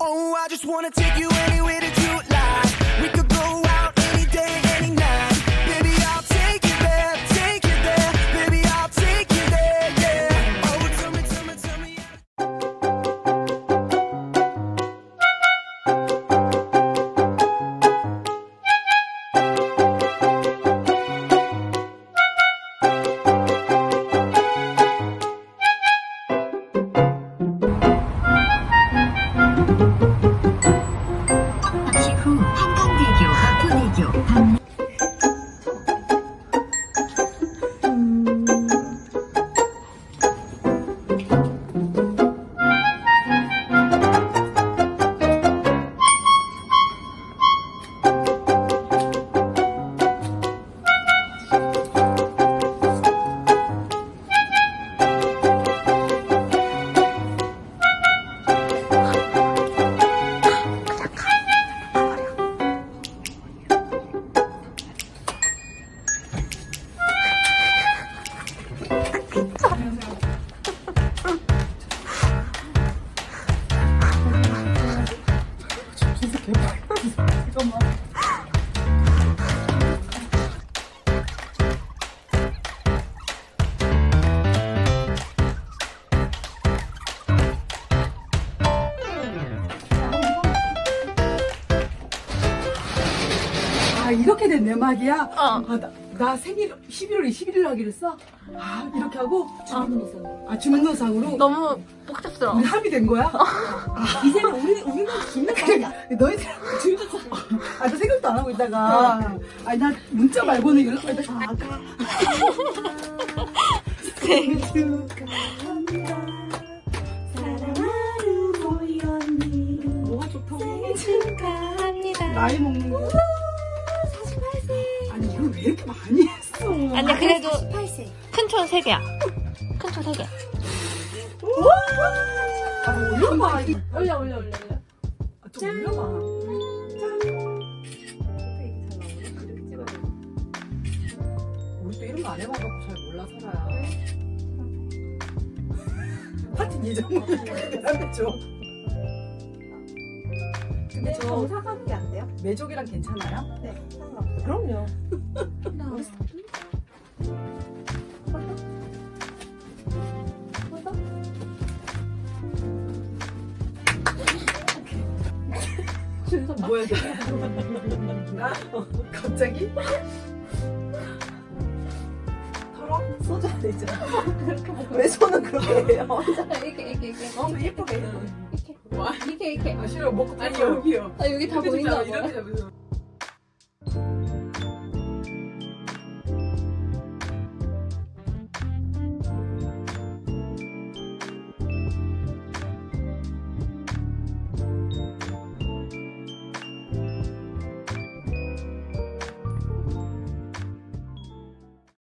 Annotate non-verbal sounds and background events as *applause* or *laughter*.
Oh, I just wanna take you anywhere that you like. 아 이렇게 된 내막이야? 어. 아, 나, 나 생일 11월 21일 하기로 했어? 아 이렇게 하고 주민노상 아 주민노상으로? 너무 복잡스러워. 우리 합의된 거야? 아, 이제는 우리 우리가 주민노 너희들 주민노상 아나 생각도 안 하고 있다가. 아니 나 문자 말고는 연락 아, 아가 생일 축하합니다. 사랑하는 언니. 뭐가 좋다고? 축하합니다. 나이 먹는 거. 48세 아니 이걸 왜 이렇게 많이 했어. 아니야, 그래도 큰총 3개야. 큰총 3개. 아, 올려봐. 올려, 올려, 올려. 아, 좀 올려봐. 우리도 이런 거 안 해봐갖고 잘 몰라 살아야. 하여튼 이 정도니까 나한테 줘 근데 저 사가는 게안 돼요? 메족이랑 괜찮아요? 네, 상관없어요. 그럼요. 뭐야 돼? 나? 갑자기? 털어? 소주 안 되잖아. *laughs* 왜 손은 그렇게 해요? 이렇게, 이렇게, 이렇게. 어, 예쁘게. 이렇게. 이렇게, 이렇게. 아 싫어 먹고 아니, 여기요 아, 여기 다 보인다. 이렇게 봐. 잡으세요